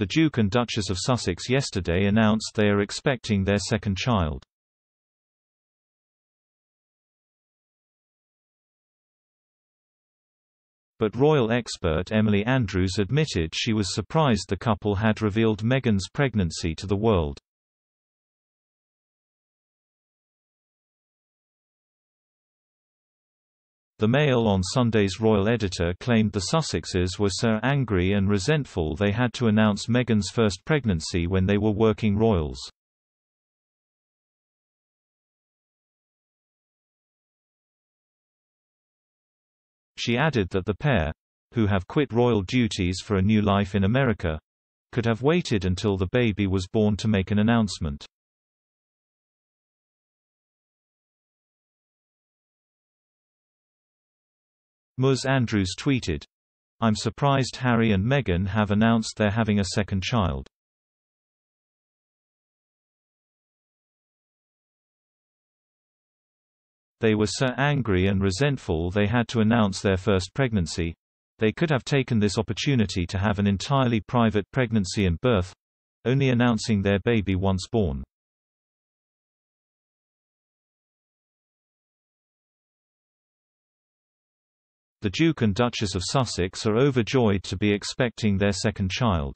The Duke and Duchess of Sussex yesterday announced they are expecting their second child. But royal expert Emily Andrews admitted she was surprised the couple had revealed Meghan's pregnancy to the world. The Mail on Sunday's royal editor claimed the Sussexes were so angry and resentful they had to announce Meghan's first pregnancy when they were working royals. She added that the pair, who have quit royal duties for a new life in America, could have waited until the baby was born to make an announcement. Ms. Andrews tweeted, I'm surprised Harry and Meghan have announced they're having a second child. They were so angry and resentful they had to announce their first pregnancy. They could have taken this opportunity to have an entirely private pregnancy and birth, only announcing their baby once born. The Duke and Duchess of Sussex are overjoyed to be expecting their second child.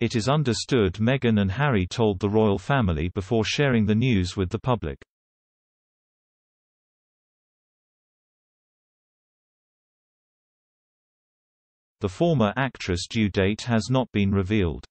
It is understood Meghan and Harry told the royal family before sharing the news with the public. The former actress' due date has not been revealed.